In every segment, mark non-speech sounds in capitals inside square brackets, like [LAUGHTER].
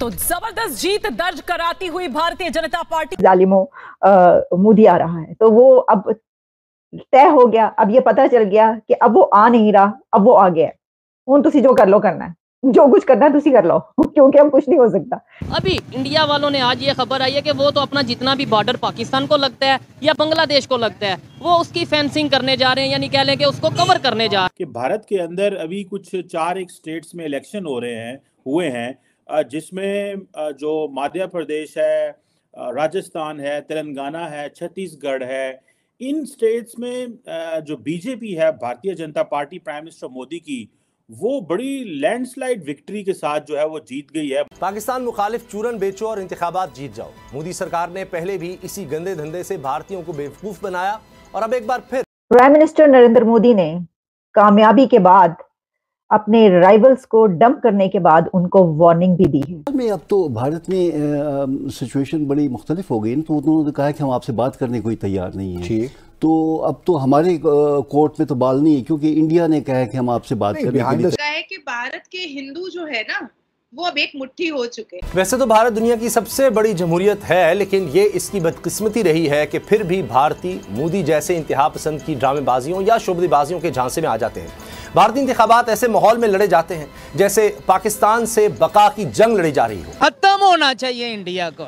तो ज़बरदस्त जीत दर्ज कराती हुई भारतीय जनता पार्टी। जालिमो मोदी आ रहा है। तो वो अब तय हो गया अब ये पता चल गया कि अब वो आ नहीं रहा अब वो आ गया हूँ तुसी जो कर लो करना है। जो कुछ करना है कर लो [LAUGHS] क्योंकि हम कुछ नहीं हो सकता। अभी इंडिया वालों ने आज ये खबर आई है कि वो तो अपना जितना भी बॉर्डर पाकिस्तान को लगता है या बांग्लादेश को लगता है वो उसकी फेंसिंग करने जा रहे हैं यानी कह लें कि उसको कवर करने जा रहे हैं। भारत के अंदर अभी कुछ चार एक स्टेट्स में इलेक्शन हो रहे हैं हुए हैं जिसमें जो मध्य प्रदेश है राजस्थान है तेलंगाना है छत्तीसगढ़ है इन स्टेट्स में जो बीजेपी है Bharatiya Janata party prime minister Modi की वो बड़ी लैंडस्लाइड विक्ट्री के साथ जो है वो जीत गई है। पाकिस्तान मुखालिफ चूरन बेचो और इंतबात जीत जाओ। मोदी सरकार ने पहले भी इसी गंदे धंधे से भारतीयों को बेवकूफ़ बनाया और अब एक बार फिर प्राइम मिनिस्टर नरेंद्र मोदी ने कामयाबी के बाद अपने राइवल्स को डंप करने के बाद उनको वार्निंग भी दी है। में अब तो भारत में सिचुएशन बड़ी मुख्तलिफ़ हो गई तो उन्होंने कहा कि हम आपसे बात करने कोई तैयार नहीं है। तो अब तो हमारे कोर्ट में तो बाल नहीं है क्योंकि इंडिया ने कहा है कि हम आपसे बात करने के लिए है कि भारत के हिंदू जो है ना वो अब एक मुट्ठी हो चुके वैसे तो भारत दुनिया की सबसे बड़ी जमहूरियत है लेकिन ये इसकी बदकिस्मती रही है कि फिर भी भारतीय मोदी जैसे इंतहा पसंद की ड्रामेबाजियों या शोबदेबाजियों के झांसे में आ जाते हैं। भारतीय इंतबात ऐसे माहौल में लड़े जाते हैं जैसे पाकिस्तान से बका की जंग लड़ी जा रही हो। खत्म होना चाहिए इंडिया को।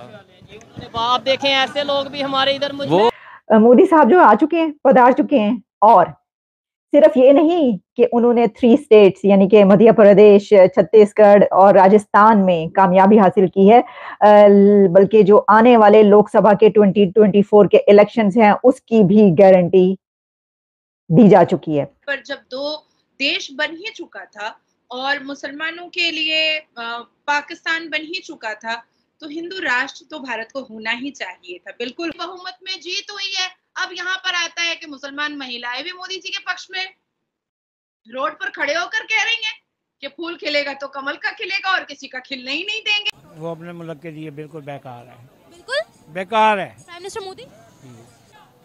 आप देखें ऐसे लोग भी हमारे इधर मोदी साहब जो आ चुके हैं पधार चुके हैं और सिर्फ़ ये नहीं कि उन्होंने थ्री स्टेट्स यानी कि मध्य प्रदेश, छत्तीसगढ़ और राजस्थान में कामयाबी हासिल की है। बल्कि जो आने वाले लोकसभा के 2024 के इलेक्शंस हैं, उसकी भी गारंटी दी जा चुकी है। पर जब दो देश बन ही चुका था और मुसलमानों के लिए पाकिस्तान बन ही चुका था तो हिंदू राष्ट्र तो भारत को होना ही चाहिए था। बिल्कुल, बहुमत में जीत हुई है। अब यहाँ पर आता है कि मुसलमान महिलाएँ भी मोदी जी के पक्ष में रोड पर खड़े होकर कह रही हैं कि फूल खिलेगा तो कमल का खिलेगा और किसी का खिलने ही नहीं देंगे। वो अपने मुल्क के लिए बिल्कुल बेकार है। बिल्कुल। बेकार है। Prime minister Modi?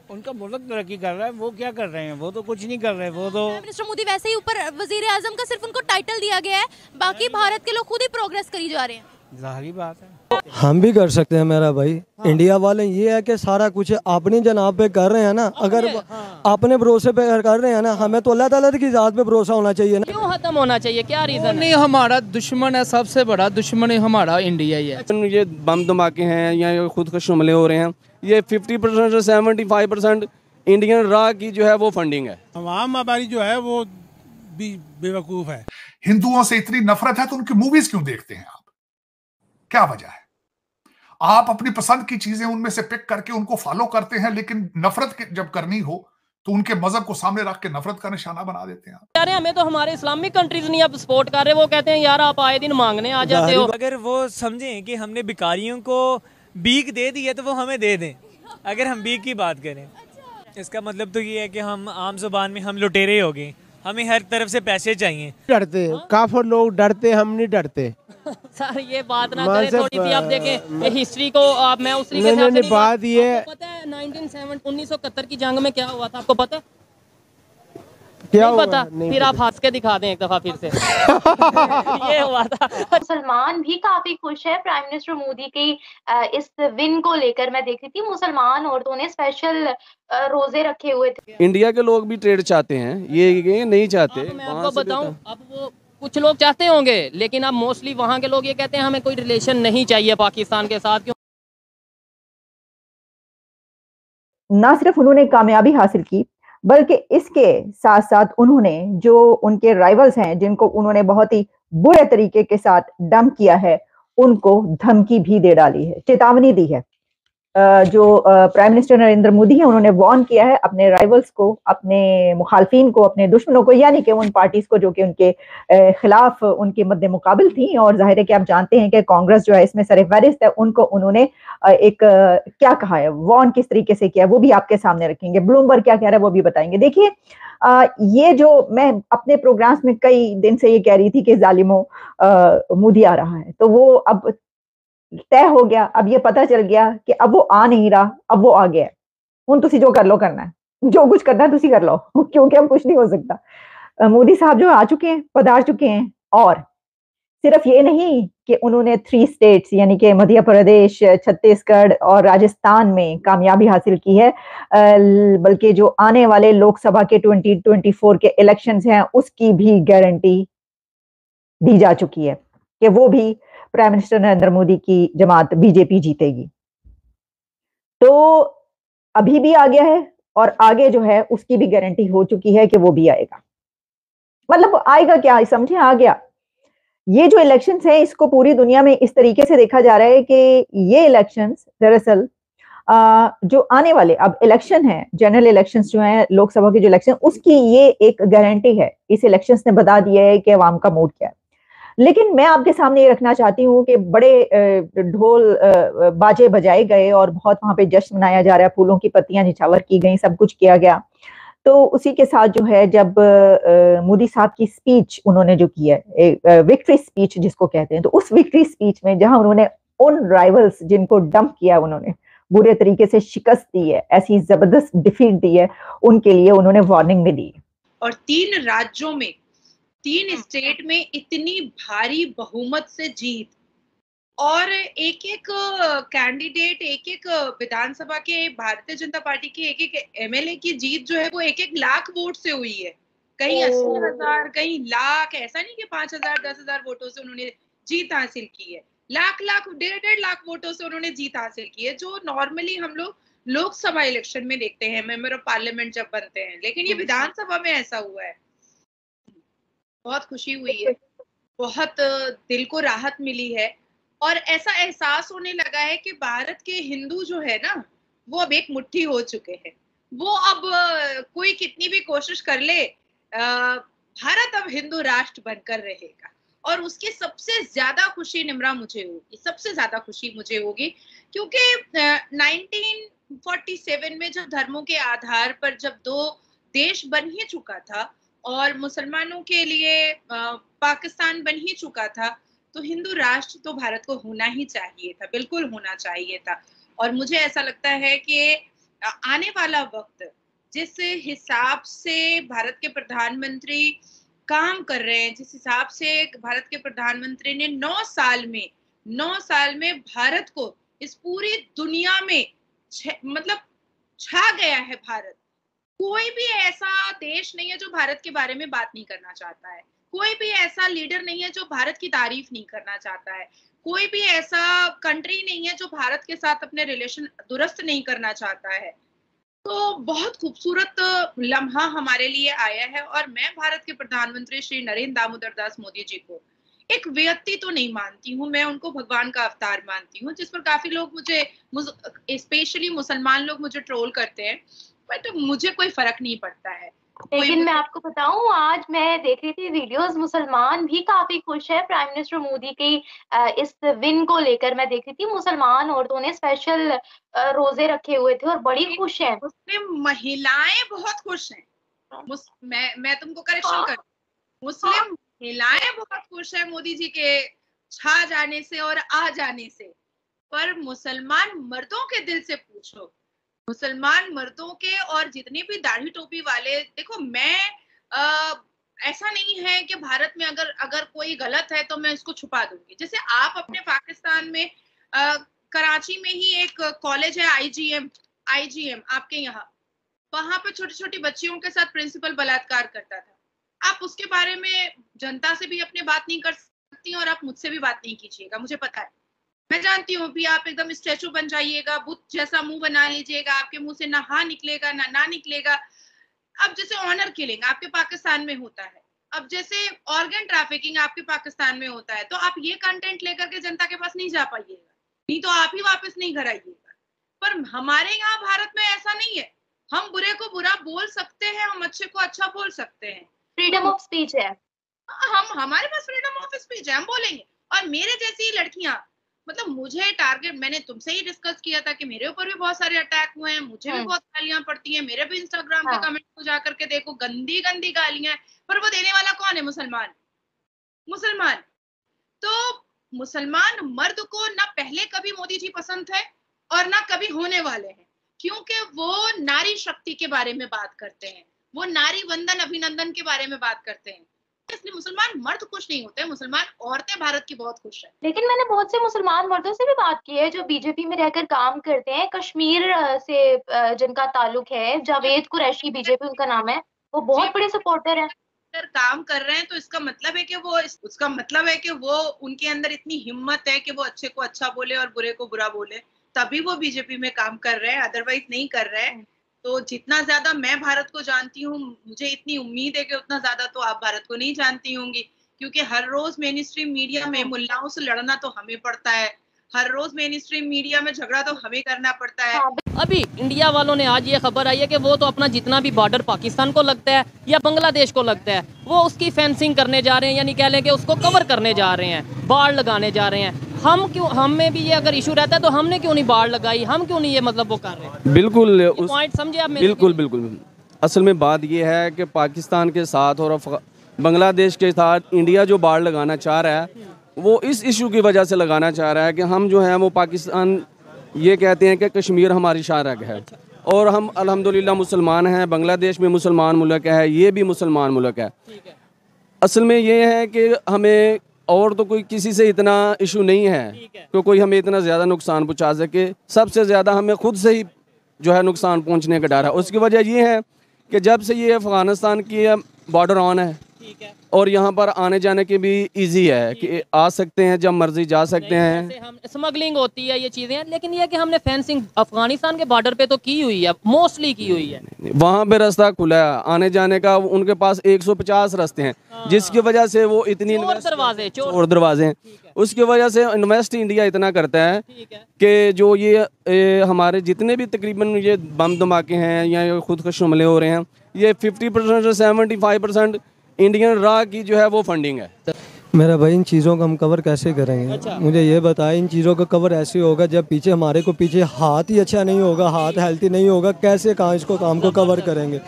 उनका मुल्क तरक्की कर रहा है वो क्या कर रहे हैं? वो तो कुछ नहीं कर रहे वो तो मिनिस्टर मोदी वैसे ही ऊपर वज़ीर आज़म का सिर्फ़ उनको टाइटल दिया गया है बाकी भारत के लोग खुद ही प्रोग्रेस करी जा रहे हैं। ज़ाहिर बात है। हम भी कर सकते हैं मेरा भाई। हाँ। इंडिया वाले ये है कि सारा कुछ अपनी जनाब पे कर रहे हैं ना। अगर हाँ। अपने भरोसे पे कर रहे हैं ना हमें तो अल्लाह ताला की जात पे भरोसा होना चाहिए ना। क्यों खत्म होना चाहिए? क्या रीजन नहीं हमारा दुश्मन है सबसे बड़ा दुश्मन है हमारा इंडिया ही है। ये बम धमाके हैं या खुद कुछ हमले हो रहे हैं ये fifty percent seventy five percent Indian रा की जो है वो फंडिंग है। आवाम हमारी जो है वो भी बेवकूफ़ है। हिंदुओं से इतनी नफरत है तो उनकी मूवीज़ क्यों देखते हैं? क्या वजह है? आप अपनी पसंद की चीज़ें उनमें से पिक करके उनको फॉलो करते हैं लेकिन नफरत जब करनी हो तो उनके मज़हब को सामने रख के नफरत का निशाना बना देते हैं यार हमें तो हमारे इस्लामिक कंट्रीज़ नहीं अब सपोर्ट कर रहे वो कहते हैं यार आप आए दिन मांगने आ जाते हो। अगर वो समझें कि हमने भिकारियों को बीक दे दी है तो वो हमें दे दें अगर हम बीक की बात करें। इसका मतलब तो ये है कि हम आम ज़ुबान में हम लुटेरे हो गए। हमें हर तरफ़ से पैसे चाहिए। डरते काफ़ी लोग डरते हम नहीं डरते। सर ये बात ना करें थोड़ी सी आप देखें ये हिस्ट्री को आप मैं उस तरीके से बात ये पता है 1970 1971 की जंग में क्या हुआ था आपको पता है? क्या नहीं पता नहीं फिर आप हंस के दिखा दें एक दफ़ा फिर से। [LAUGHS] ये हुआ था। मुसलमान भी काफ़ी खुश है प्राइम मिनिस्टर मोदी की इस विन को लेकर। मैं देख रही थी मुसलमान औरतों ने स्पेशल रोज़े रखे हुए थे। इंडिया के लोग भी ट्रेड चाहते हैं ये, ये नहीं चाहते। मैं आपको बताऊँ अब वो कुछ लोग चाहते होंगे लेकिन अब मोस्टली वहाँ के लोग ये कहते हैं हमें कोई रिलेशन नहीं चाहिए पाकिस्तान के साथ क्यों? ना सिर्फ़ उन्होंने कामयाबी हासिल की बल्कि इसके साथ साथ उन्होंने जो उनके राइवल्स हैं, जिनको उन्होंने बहुत ही बुरे तरीके के साथ डम किया है, उनको धमकी भी दे डाली है, चेतावनी दी है। जो प्राइम मिनिस्टर नरेंद्र मोदी है, उन्होंने वॉर्न किया है अपने राइवल्स को, अपने मुखालफिन को, अपने दुश्मनों को, यानी कि उन पार्टीज़ को जो कि उनके खिलाफ उनके मद्दे मुकाबल थी। और ज़ाहिर है कि आप जानते हैं कि कांग्रेस जो है, इसमें सरफहरिस्त है। उनको, उन्होंने एक क्या कहा है? वॉर्न किस तरीके से किया वो भी आपके सामने रखेंगे। ब्लूमबर्ग क्या कह रहा है, वो भी बताएँगे। देखिए ये जो मैं अपने प्रोग्राम्स में कई दिन से ये कह रही थी कि जालिमो मोदी आ रहा है। तो वो अब तय हो गया, अब ये पता चल गया कि अब वो आ नहीं रहा, अब वो आ गया हूँ। तुसी जो कर लो, करना है। जो कुछ करना है, तुसी कर लो। [LAUGHS] क्योंकि हम कुछ नहीं हो सकता। मोदी साहब जो आ चुके हैं, पधार चुके हैं, और सिर्फ़ ये नहीं कि उन्होंने थ्री स्टेट्स यानी कि मध्य प्रदेश, छत्तीसगढ़ और राजस्थान में कामयाबी हासिल की है। बल्कि जो आने वाले लोकसभा के 2024 के इलेक्शंस हैं, उसकी भी गारंटी दी जा चुकी है कि वो भी प्राइम मिनिस्टर नरेंद्र मोदी की जमात बीजेपी जीतेगी। तो अभी भी आ गया है और आगे जो है उसकी भी गारंटी हो चुकी है कि वो भी आएगा। मतलब आएगा क्या? समझे, आ गया। ये जो इलेक्शन है, इसको पूरी दुनिया में इस तरीके से देखा जा रहा है कि ये इलेक्शन दरअसल जो आने वाले, अब इलेक्शन है जनरल इलेक्शन जो है, लोकसभा के जो इलेक्शन उसकी ये एक गारंटी है। इस इलेक्शन ने बता दिया है कि अवाम का मूड क्या है। लेकिन मैं आपके सामने ये रखना चाहती हूँ कि बड़े ढोल बाजे बजाए गए और बहुत वहाँ पे जश्न मनाया जा रहा है, फूलों की पत्तियाँ निछावर की गई, सब कुछ किया गया। तो उसी के साथ जो है, जब मोदी साहब की स्पीच उन्होंने जो की है विक्ट्री स्पीच जिसको कहते हैं तो उस विक्ट्री स्पीच में जहाँ उन्होंने उन राइवल्स जिनको डंप किया उन्होंने, बुरे तरीके से शिकस्त दी है, ऐसी ज़बरदस्त डिफीट दी है, उनके लिए उन्होंने वार्निंग भी दी। और तीन राज्यों में तीन स्टेट में इतनी भारी बहुमत से जीत और एक एक कैंडिडेट एक एक विधानसभा के भारतीय जनता पार्टी के एक एक एमएलए की जीत जो है वो एक एक लाख वोट से हुई है। कहीं अस्सी हज़ार कहीं लाख ऐसा नहीं कि पाँच हज़ार दस हज़ार वोटों से उन्होंने जीत हासिल की है। लाख लाख डेढ़ डेढ़ लाख वोटों से उन्होंने जीत हासिल की है जो नॉर्मली हम लोग लोकसभा इलेक्शन में देखते हैं मेंबर ऑफ़ पार्लियामेंट जब बनते हैं लेकिन ये अच्छा। विधानसभा में ऐसा हुआ है। बहुत खुशी हुई है। [LAUGHS] बहुत दिल को राहत मिली है। और ऐसा एहसास होने लगा है कि भारत के हिंदू जो है ना वो अब एक मुट्ठी हो चुके हैं। वो अब कोई कितनी भी कोशिश कर ले भारत अब हिंदू राष्ट्र बनकर रहेगा। और उसकी सबसे ज़्यादा खुशी निमरा मुझे होगी सबसे ज़्यादा खुशी मुझे होगी क्योंकि 1947 में जब धर्मों के आधार पर जब दो देश बन ही चुका था और मुसलमानों के लिए पाकिस्तान बन ही चुका था तो हिंदू राष्ट्र तो भारत को होना ही चाहिए था, बिल्कुल होना चाहिए था। और मुझे ऐसा लगता है कि आने वाला वक्त, जिस हिसाब से भारत के प्रधानमंत्री काम कर रहे हैं, जिस हिसाब से भारत के प्रधानमंत्री ने नौ साल में, नौ साल में भारत को इस पूरी दुनिया में मतलब छा गया है भारत कोई भी ऐसा देश नहीं है जो भारत के बारे में बात नहीं करना चाहता है। कोई भी ऐसा लीडर नहीं है जो भारत की तारीफ़ नहीं करना चाहता है। कोई भी ऐसा कंट्री नहीं है जो भारत के साथ अपने रिलेशन दुरुस्त नहीं करना चाहता है। तो बहुत खूबसूरत लम्हा हमारे लिए आया है और मैं भारत के प्रधानमंत्री श्री नरेंद्र दामोदर दास मोदी जी को एक व्यक्ति तो नहीं मानती हूँ, मैं उनको भगवान का अवतार मानती हूँ, जिस पर काफ़ी लोग मुझे स्पेशली मुसलमान लोग मुझे ट्रोल करते हैं। बट मुझे कोई फ़र्क नहीं पड़ता है। लेकिन मैं आपको बताऊँ आज मैं देख रही थी वीडियोस मुसलमान भी काफ़ी खुश है। प्राइम मिनिस्टर मोदी की इस विन को लेकर मैं देख रही थी मुसलमान औरतों ने स्पेशल रोज़े रखे हुए थे और बड़ी खुश हैं। मुस्लिम महिलाएँ बहुत खुश हैं। मैं मैं तुमको करेक्शन हाँ। कर मुस्लिम महिलाएँ बहुत खुश है मोदी जी के छा जाने से और आ जाने से। पर मुसलमान मर्दों के दिल से पूछो मुसलमान मर्दों के और जितने भी दाढ़ी टोपी वाले देखो मैं आ, ऐसा नहीं है कि भारत में अगर अगर कोई गलत है तो मैं इसको छुपा दूँगी। जैसे आप अपने पाकिस्तान में आ, कराची में ही एक कॉलेज है आईजीएम आईजीएम आपके यहाँ। वहाँ पे छोटी छोटी बच्चियों के साथ प्रिंसिपल बलात्कार करता था। आप उसके बारे में जनता से भी अपने बात नहीं कर सकती और आप मुझसे भी बात नहीं कीजिएगा मुझे पता है। मैं जानती हूँ भी आप एकदम स्टेचू बन जाइएगा बुद्ध जैसा मुँह बना लीजिएगा आपके मुँह से ना हा निकलेगा ना ना निकलेगा। अब जैसे ऑनर किलिंग आपके पाकिस्तान में होता है। अब जैसे ऑर्गन ट्रैफिकिंग आपके पाकिस्तान में होता है तो आप ये कंटेंट लेकर के जनता के पास नहीं जा पाइएगा। नहीं तो आप ही वापस नहीं घर आइएगा। पर हमारे यहाँ भारत में ऐसा नहीं है। हम बुरे को बुरा बोल सकते हैं हम अच्छे को अच्छा बोल सकते हैं। फ्रीडम ऑफ़ स्पीच है। हम हमारे पास फ्रीडम ऑफ़ स्पीच है हम बोलेंगे। और मेरे जैसी लड़कियाँ मतलब मुझे टारगेट मैंने तुमसे ही डिस्कस किया था कि मेरे ऊपर भी बहुत सारे अटैक हुए हैं मुझे भी हाँ। बहुत गालियाँ पड़ती हैं मेरे भी इंस्टाग्राम. पे कमेंट को जा करके देखो गंदी गंदी गालियाँ पर वो देने वाला कौन है? मुसलमान। मुसलमान। तो मुसलमान मर्द को ना पहले कभी मोदी जी पसंद थे और ना कभी होने वाले हैं क्योंकि वो नारी शक्ति के बारे में बात करते हैं वो नारी वंदन अभिनंदन के बारे में बात करते हैं। इसलिए मुसलमान मर्द खुश नहीं होते मुसलमान औरतें भारत की बहुत खुश है। लेकिन मैंने बहुत से मुसलमान मर्दों से भी बात की है जो बीजेपी में रहकर काम करते हैं। कश्मीर से जिनका ताल्लुक है जावेद कुरैशी बीजेपी उनका नाम है वो बहुत बड़े सपोर्टर है। अगर काम कर रहे हैं तो इसका मतलब है कि वो उसका मतलब है कि वो उनके अंदर इतनी हिम्मत है कि वो अच्छे को अच्छा बोले और बुरे को बुरा बोले तभी वो बीजेपी में काम कर रहे हैं अदरवाइज़ नहीं कर रहे हैं। तो जितना ज़्यादा मैं भारत को जानती हूँ मुझे इतनी उम्मीद है कि उतना ज़्यादा तो आप भारत को नहीं जानती होंगी। क्योंकि हर रोज मेन स्ट्रीम मीडिया में मुल्लाओं से लड़ना तो हमें पड़ता है। हर रोज मेन स्ट्रीम मीडिया में झगड़ा तो हमें करना पड़ता है। अभी इंडिया वालों ने आज ये खबर आई है कि वो तो अपना जितना भी बॉर्डर पाकिस्तान को लगता है या बांग्लादेश को लगता है वो उसकी फेंसिंग करने जा रहे हैं यानी कह लें कि उसको कवर करने जा रहे हैं बाढ़ लगाने जा रहे हैं। हम क्यों हम में भी ये अगर इशू रहता है तो हमने क्यों नहीं बाढ़ लगाई? हम क्यों नहीं ये मतलब वो कर रहे बिल्कुल उस पॉइंट समझे आप बिल्कुल बिल्कुल असल में बात यह है कि पाकिस्तान के साथ और बांग्लादेश के साथ इंडिया जो बाढ़ लगाना चाह रहा है वो इस इशू की वजह से लगाना चाह रहा है कि हम जो है वो पाकिस्तान ये कहते हैं कि कश्मीर हमारी शारग है। और हम अल्हम्दुलिल्लाह मुसलमान हैं बांग्लादेश में मुसलमान मुल्क है ये भी मुसलमान मुल्क है। असल में ये है कि हमें और तो कोई किसी से इतना इशू नहीं है तो कोई हमें इतना ज़्यादा नुकसान पहुँचा सके। सबसे ज़्यादा हमें खुद से ही जो है नुकसान पहुँचने का डर है। उसकी वजह ये है कि जब से ये अफ़गानिस्तान की बॉर्डर ऑन है और यहाँ पर आने जाने के भी इजी है कि आ सकते हैं जब मर्ज़ी जा सकते हैं। हम स्मगलिंग होती है ये चीज़ें हैं लेकिन ये कि हमने फेंसिंग अफ़गानिस्तान के बॉर्डर पे तो की हुई है मोस्टली की हुई है। वहाँ पे रास्ता खुला है आने जाने का उनके पास 150 रास्ते हैं जिसकी वजह से वो इतनी दरवाजे और दरवाजे हैं। उसकी वजह से इन्वेस्ट इंडिया इतना करता है कि जो ये ए, हमारे जितने भी तकरीबन ये बम धमाके हैं या ये खुदकश हमले हो रहे हैं ये 50 percent seventy five percent Indian रा की जो है वो फंडिंग है। मेरा भाई इन चीज़ों का हम कवर कैसे करेंगे? अच्छा। मुझे ये बताएँ इन चीज़ों का कवर ऐसे होगा जब पीछे हमारे को पीछे हाथ ही अच्छा नहीं होगा हाथ हेल्थी नहीं होगा कैसे कहाँ इसको काम को कवर करेंगे?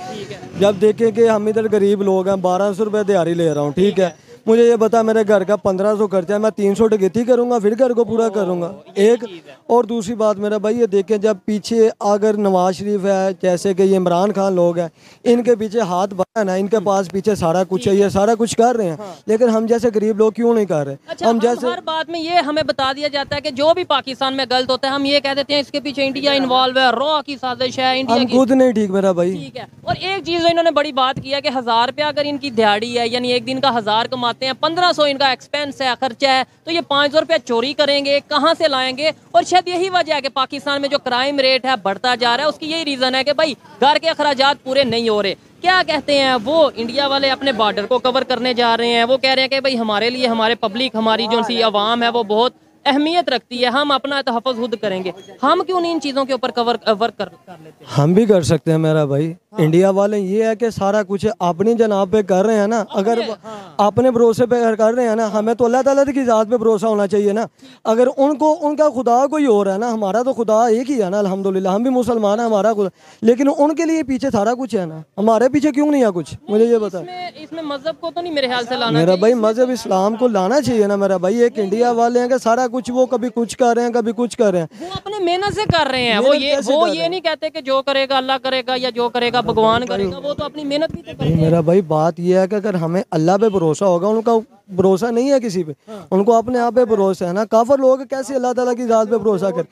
जब देखें कि हम इधर गरीब लोग हैं बारह सौ रुपये दिहाड़ी ले रहा हूँ ठीक है? मुझे ये बता मेरे घर का पंद्रह सौ खर्चा है मैं तीन सौ डकैती करूँगा फिर घर को पूरा करूँगा। एक और दूसरी बात मेरा भाई ये देखें जब पीछे अगर नवाज़ शरीफ है जैसे कि ये इमरान खान लोग हैं इनके पीछे हाथ बना ना इनके पास पीछे सारा कुछ है ये सारा कुछ कर रहे हैं। लेकिन हम जैसे गरीब लोग क्यों नहीं कर रहे? अच्छा हम हम जैसे हर बात में ये हमें बता दिया जाता है कि जो भी पाकिस्तान में गलत होता है हम ये कह देते हैं इसके पीछे इंडिया इन्वॉल्व है। रॉ की साजिश है इंडिया खुद नहीं ठीक मेरा भाई। ठीक है। और एक चीज़ इन्होंने बड़ी बात किया कि हज़ार रुपया अगर इनकी दिहाड़ी है यानी एक दिन का हज़ार कमाते हैं। पंद्रह सौ इनका एक्सपेंस है खर्चा है तो ये पाँच सौ रुपया चोरी करेंगे कहाँ से लाएँगे? और शायद यही वजह है कि पाकिस्तान में जो क्राइम रेट है बढ़ता जा रहा है उसकी यही रीजन है कि भाई घर के अखराज पूरे नहीं हो रहे। क्या कहते हैं वो इंडिया वाले अपने बॉर्डर को कवर करने जा रहे हैं? वो कह रहे हैं कि भाई हमारे लिए हमारे पब्लिक हमारी जो सी आवाम है वो बहुत अहमियत रखती है। हम अपना तहफ़ खुद करेंगे। हम क्यों नहीं इन चीज़ों के ऊपर कवर वर्क कर, कर लेते? हम भी कर सकते हैं मेरा भाई। इंडिया वाले ये है कि सारा कुछ अपनी जनाब पे कर रहे हैं ना अगर अपने भरोसे पे कर रहे हैं ना हमें तो अल्लाह ताला की ज़ात पे भरोसा होना चाहिए ना। अगर उनको उनका खुदा कोई और है ना हमारा तो खुदा एक ही है ना अल्हम्दुलिल्लाह हम भी मुसलमान हैं हमारा खुदा। लेकिन उनके लिए पीछे सारा कुछ है ना। हमारे पीछे क्यों नहीं है कुछ? मुझे ये बता इसमें मज़हब को तो नहीं मेरे ख्याल से लाना मेरा भाई मज़हब इस्लाम को लाना चाहिए ना मेरा भाई। एक इंडिया वाले हैं कि सारा कुछ वो कभी कुछ कर रहे हैं कभी कुछ कर रहे हैं। अपने मेहनत से कर रहे हैं। वो ये वो ये नहीं कहते कि जो करेगा अल्लाह करेगा या जो करेगा भगवान करेगा वो तो अपनी मेहनत भी तो मेरा भाई बात ये है कि अगर हमें अल्लाह पे भरोसा होगा उनका भरोसा नहीं है किसी पे। उनको अपने आप पे भरोसा है ना? काफर लोग कैसे अल्लाह ताला की जात पे भरोसा कर